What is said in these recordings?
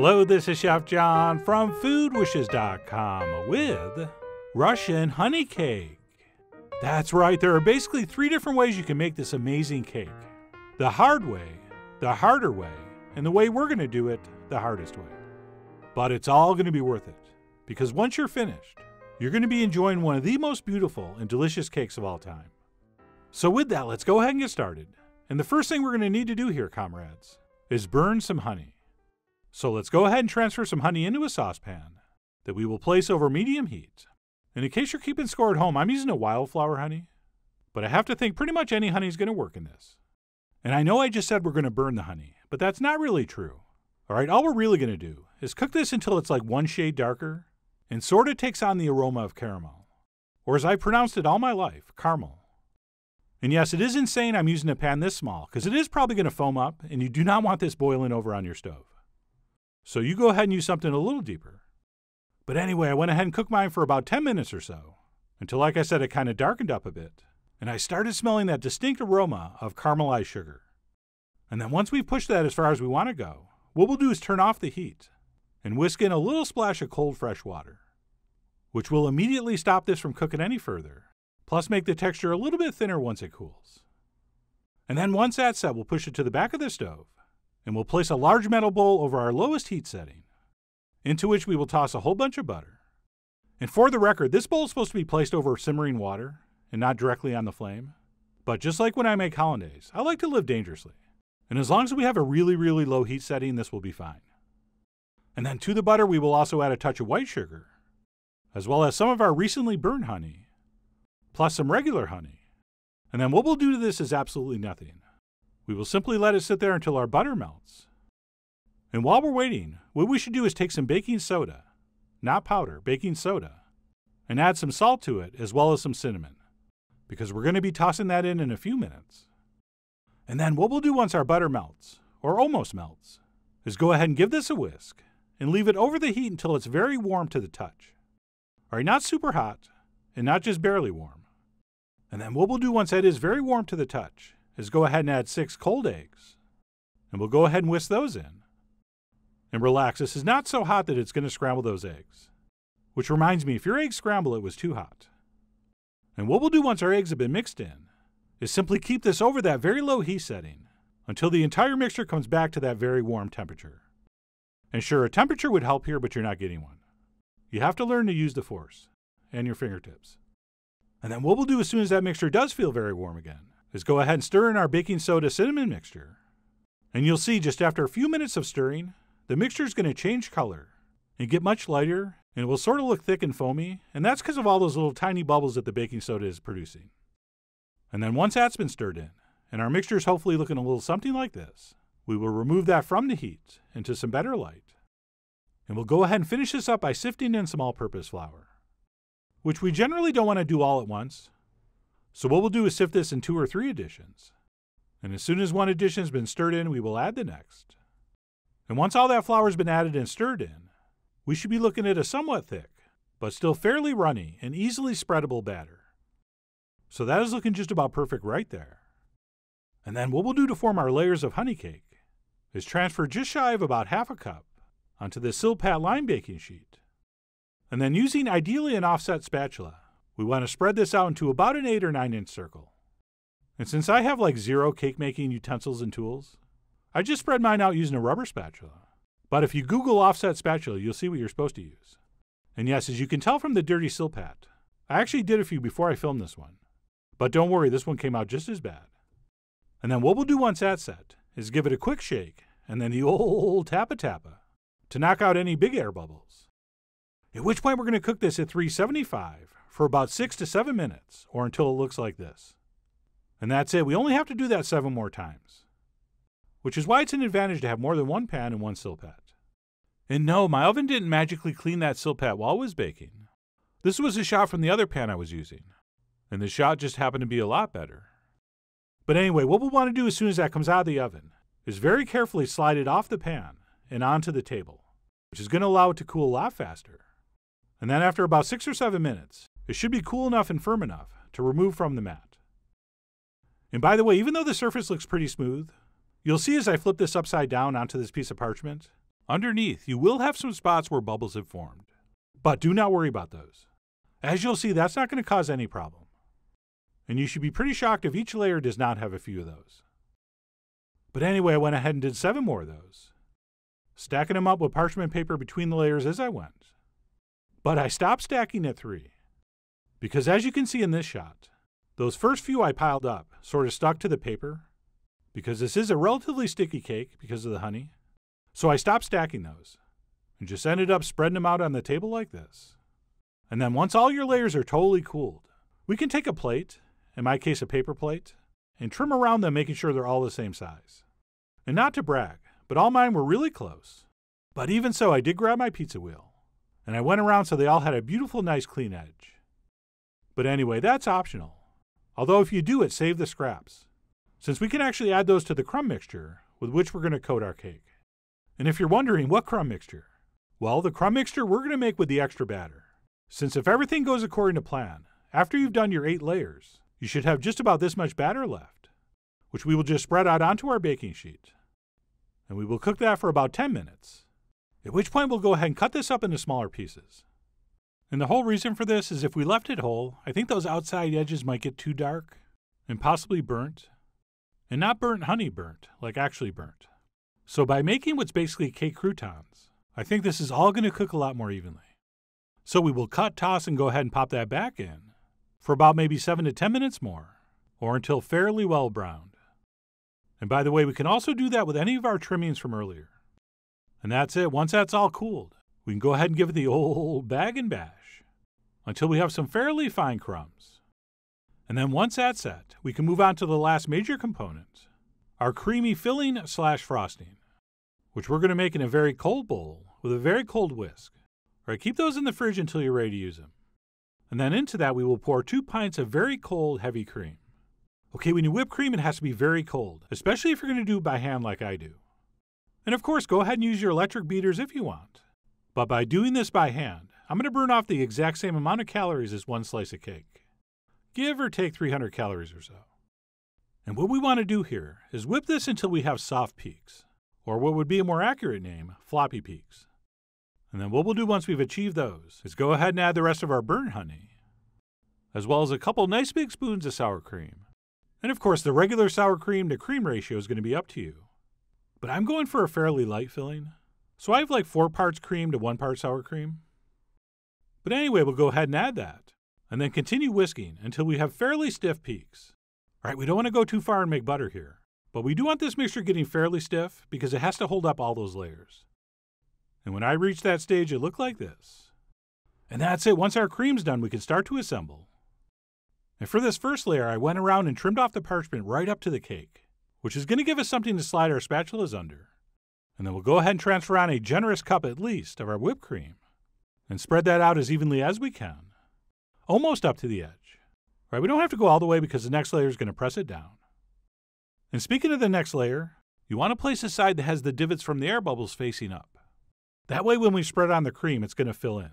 Hello, this is Chef John from foodwishes.com with Russian honey cake. That's right, there are basically three different ways you can make this amazing cake the hard way, the harder way, and the way we're going to do it, the hardest way. But it's all going to be worth it because once you're finished, you're going to be enjoying one of the most beautiful and delicious cakes of all time. So, with that, let's go ahead and get started. And the first thing we're going to need to do here, comrades, is burn some honey. So, let's go ahead and transfer some honey into a saucepan that we will place over medium heat. And in case you're keeping score at home, I'm using a wildflower honey, but I have to think pretty much any honey is going to work in this. And I know I just said we're going to burn the honey, but that's not really true. All right, all we're really going to do is cook this until it's like one shade darker and sort of takes on the aroma of caramel. Or as I pronounced it all my life, caramel. And yes, it is insane I'm using a pan this small because it is probably going to foam up and you do not want this boiling over on your stove. So you go ahead and use something a little deeper. But anyway, I went ahead and cooked mine for about 10 minutes or so until, like I said, it kind of darkened up a bit and I started smelling that distinct aroma of caramelized sugar. And then once we push that as far as we want to go, what we'll do is turn off the heat and whisk in a little splash of cold fresh water, which will immediately stop this from cooking any further plus make the texture a little bit thinner once it cools. And then once that's set, we'll push it to the back of the stove, and we'll place a large metal bowl over our lowest heat setting, into which we will toss a whole bunch of butter. And for the record, this bowl is supposed to be placed over simmering water and not directly on the flame. But just like when I make hollandaise, I like to live dangerously. And as long as we have a really, really low heat setting, this will be fine. And then to the butter, we will also add a touch of white sugar, as well as some of our recently burned honey, plus some regular honey. And then what we'll do to this is absolutely nothing. We will simply let it sit there until our butter melts. And while we're waiting, what we should do is take some baking soda, not powder, baking soda, and add some salt to it as well as some cinnamon, because we're going to be tossing that in in a few minutes. And then what we'll do once our butter melts, or almost melts, is go ahead and give this a whisk and leave it over the heat until it's very warm to the touch. All right, not super hot and not just barely warm. And then what we'll do once that is very warm to the touch is go ahead and add six cold eggs. And we'll go ahead and whisk those in. And relax, this is not so hot that it's going to scramble those eggs. Which reminds me, if your eggs scramble, it was too hot. And what we'll do once our eggs have been mixed in is simply keep this over that very low heat setting until the entire mixture comes back to that very warm temperature. And sure, a temperature would help here, but you're not getting one. You have to learn to use the force and your fingertips. And then what we'll do as soon as that mixture does feel very warm again is go ahead and stir in our baking soda cinnamon mixture. And you'll see just after a few minutes of stirring, the mixture is going to change color and get much lighter and it will sort of look thick and foamy, and that's because of all those little tiny bubbles that the baking soda is producing. And then once that's been stirred in, and our mixture is hopefully looking a little something like this, we will remove that from the heat into some better light. And we'll go ahead and finish this up by sifting in some all purpose flour which we generally don't want to do all at once. So what we'll do is sift this in two or three additions. And as soon as one addition has been stirred in, we will add the next. And once all that flour has been added and stirred in, we should be looking at a somewhat thick, but still fairly runny and easily spreadable batter. So that is looking just about perfect right there. And then what we'll do to form our layers of honey cake is transfer just shy of about half a cup onto the Silpat line baking sheet and then using ideally an offset spatula, we want to spread this out into about an 8 or 9 inch circle. And since I have like zero cake making utensils and tools, I just spread mine out using a rubber spatula. But if you Google offset spatula, you'll see what you're supposed to use. And yes, as you can tell from the dirty Silpat, I actually did a few before I filmed this one. But don't worry, this one came out just as bad. And then what we'll do once that's set is give it a quick shake and then the old tappa tappa to knock out any big air bubbles. At which point we're going to cook this at 375 for about six to seven minutes or until it looks like this. And that's it. We only have to do that seven more times. Which is why it's an advantage to have more than one pan and one silpat. And no, my oven didn't magically clean that silpat while it was baking. This was a shot from the other pan I was using. And the shot just happened to be a lot better. But anyway, what we'll want to do as soon as that comes out of the oven is very carefully slide it off the pan and onto the table, which is going to allow it to cool a lot faster. And then after about six or seven minutes, it should be cool enough and firm enough to remove from the mat. And by the way, even though the surface looks pretty smooth, you'll see as I flip this upside down onto this piece of parchment, underneath you will have some spots where bubbles have formed. But do not worry about those. As you'll see, that's not going to cause any problem. And you should be pretty shocked if each layer does not have a few of those. But anyway, I went ahead and did seven more of those, stacking them up with parchment paper between the layers as I went. But I stopped stacking at three, because as you can see in this shot, those first few I piled up sort of stuck to the paper, because this is a relatively sticky cake because of the honey. So I stopped stacking those and just ended up spreading them out on the table like this. And then once all your layers are totally cooled, we can take a plate, in my case a paper plate, and trim around them making sure they're all the same size. And not to brag, but all mine were really close. But even so, I did grab my pizza wheel, and I went around so they all had a beautiful, nice, clean edge. But anyway, that's optional. Although if you do it, save the scraps, since we can actually add those to the crumb mixture with which we're going to coat our cake. And if you're wondering what crumb mixture, well, the crumb mixture we're going to make with the extra batter. Since if everything goes according to plan, after you've done your eight layers, you should have just about this much batter left, which we will just spread out onto our baking sheet. And we will cook that for about 10 minutes, at which point we'll go ahead and cut this up into smaller pieces. And the whole reason for this is if we left it whole, I think those outside edges might get too dark and possibly burnt. And not burnt honey burnt, like actually burnt. So by making what's basically cake croutons, I think this is all going to cook a lot more evenly. So we will cut, toss, and go ahead and pop that back in for about maybe 7 to 10 minutes more, or until fairly well browned. And by the way, we can also do that with any of our trimmings from earlier. And that's it. Once that's all cooled, we can go ahead and give it the old bag and bash until we have some fairly fine crumbs. And then once that's set, we can move on to the last major component, our creamy filling slash frosting, which we're going to make in a very cold bowl with a very cold whisk. All right, keep those in the fridge until you're ready to use them. And then into that, we will pour two pints of very cold, heavy cream. Okay, when you whip cream, it has to be very cold, especially if you're going to do it by hand like I do. And of course, go ahead and use your electric beaters if you want. But by doing this by hand, I'm going to burn off the exact same amount of calories as one slice of cake. Give or take 300 calories or so. And what we want to do here is whip this until we have soft peaks, or what would be a more accurate name, floppy peaks. And then what we'll do once we've achieved those is go ahead and add the rest of our burnt honey, as well as a couple nice big spoons of sour cream. And of course, the regular sour cream to cream ratio is going to be up to you. But I'm going for a fairly light filling, so I have like four parts cream to one part sour cream. But anyway, we'll go ahead and add that, and then continue whisking until we have fairly stiff peaks. All right, we don't want to go too far and make butter here, but we do want this mixture getting fairly stiff because it has to hold up all those layers. And when I reached that stage, it looked like this. And that's it. Once our cream's done, we can start to assemble. And for this first layer, I went around and trimmed off the parchment right up to the cake, which is going to give us something to slide our spatulas under. And then we'll go ahead and transfer on a generous cup at least of our whipped cream and spread that out as evenly as we can, almost up to the edge. Right, we don't have to go all the way because the next layer is going to press it down. And speaking of the next layer, you want to place a side that has the divots from the air bubbles facing up. That way, when we spread on the cream, it's going to fill in.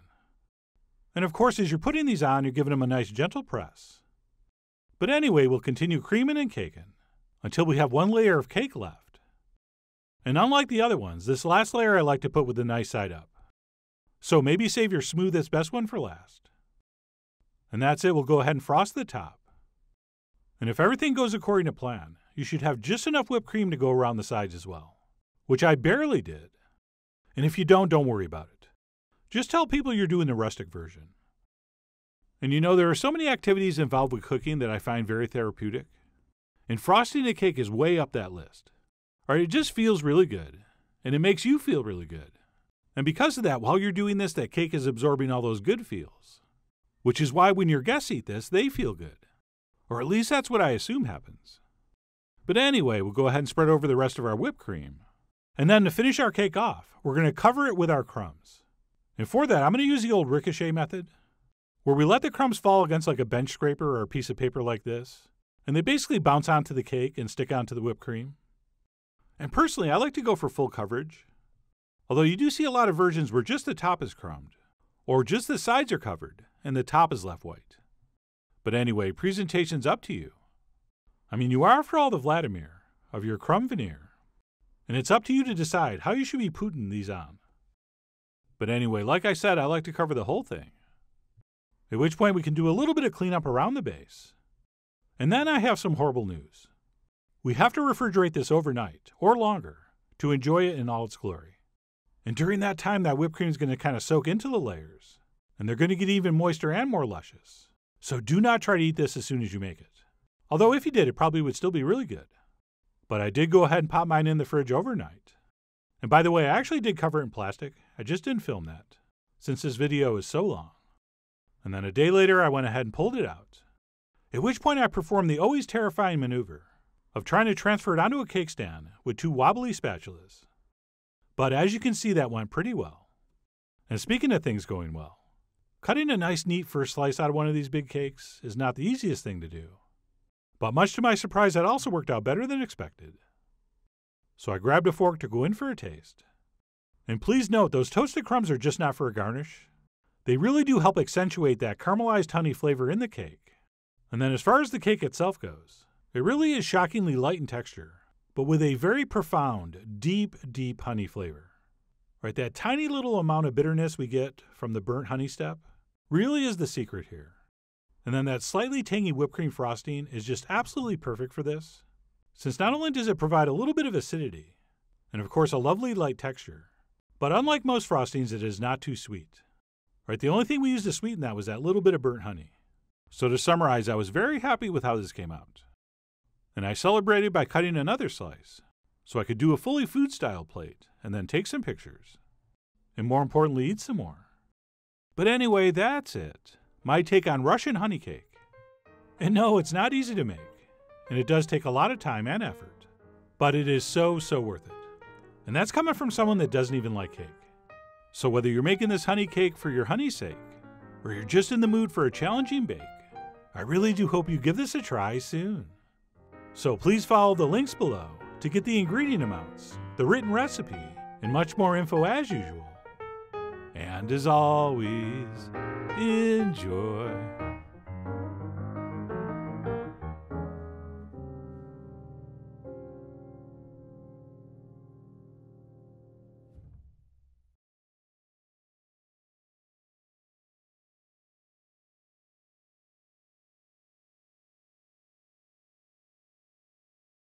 And of course, as you're putting these on, you're giving them a nice gentle press. But anyway, we'll continue creaming and caking until we have one layer of cake left. And unlike the other ones, this last layer I like to put with the nice side up. So maybe save your smoothest best one for last. And that's it, we'll go ahead and frost the top. And if everything goes according to plan, you should have just enough whipped cream to go around the sides as well, which I barely did. And if you don't, don't worry about it. Just tell people you're doing the rustic version. And you know, there are so many activities involved with cooking that I find very therapeutic. And frosting a cake is way up that list. Right, it just feels really good, and it makes you feel really good. And because of that, while you're doing this, that cake is absorbing all those good feels. Which is why when your guests eat this, they feel good. Or at least that's what I assume happens. But anyway, we'll go ahead and spread over the rest of our whipped cream. And then to finish our cake off, we're going to cover it with our crumbs. And for that, I'm going to use the old ricochet method, where we let the crumbs fall against like a bench scraper or a piece of paper like this, and they basically bounce onto the cake and stick onto the whipped cream. And personally, I like to go for full coverage, although you do see a lot of versions where just the top is crumbed, or just the sides are covered and the top is left white. But anyway, presentation's up to you. I mean, you are, after all, the Vladimir of your crumb veneer. And it's up to you to decide how you should be putting these on. But anyway, like I said, I like to cover the whole thing. At which point we can do a little bit of cleanup around the base. And then I have some horrible news. We have to refrigerate this overnight, or longer, to enjoy it in all its glory. And during that time, that whipped cream is going to kind of soak into the layers, and they're going to get even moister and more luscious. So do not try to eat this as soon as you make it. Although, if you did, it probably would still be really good. But I did go ahead and pop mine in the fridge overnight. And by the way, I actually did cover it in plastic. I just didn't film that, since this video is so long. And then a day later, I went ahead and pulled it out. At which point, I performed the always terrifying maneuver of trying to transfer it onto a cake stand with two wobbly spatulas. But as you can see, that went pretty well. And speaking of things going well, cutting a nice, neat first slice out of one of these big cakes is not the easiest thing to do. But much to my surprise, that also worked out better than expected. So I grabbed a fork to go in for a taste. And please note, those toasted crumbs are just not for a garnish. They really do help accentuate that caramelized honey flavor in the cake. And then, as far as the cake itself goes, it really is shockingly light in texture, but with a very profound, deep, deep honey flavor. Right, that tiny little amount of bitterness we get from the burnt honey step really is the secret here. And then that slightly tangy whipped cream frosting is just absolutely perfect for this, since not only does it provide a little bit of acidity, and of course a lovely light texture, but unlike most frostings, it is not too sweet. Right, the only thing we used to sweeten that was that little bit of burnt honey. So to summarize, I was very happy with how this came out. And I celebrated by cutting another slice, so I could do a fully food style plate and then take some pictures. And more importantly, eat some more. But anyway, that's it my take on Russian honey cake. And no, it's not easy to make, and it does take a lot of time and effort, but it is so, so worth it. And that's coming from someone that doesn't even like cake. So whether you're making this honey cake for your honey's sake, or you're just in the mood for a challenging bake, I really do hope you give this a try soon. So please follow the links below to get the ingredient amounts, the written recipe, and much more info as usual. And as always, enjoy.